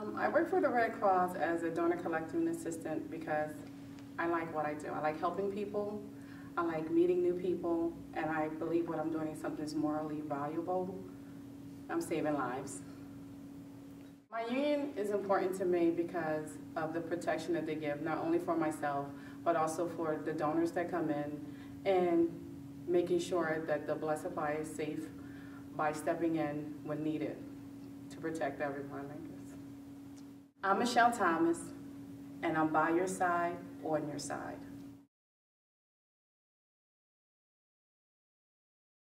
Um, I work for the Red Cross as a donor collecting assistant because I like what I do. I like helping people, I like meeting new people, and I believe what I'm doing is something that's morally valuable. I'm saving lives. My union is important to me because of the protection that they give, not only for myself, but also for the donors that come in, and making sure that the blood supply is safe by stepping in when needed to protect everyone. I'm Michelle Thomas, and I'm by your side, on your side.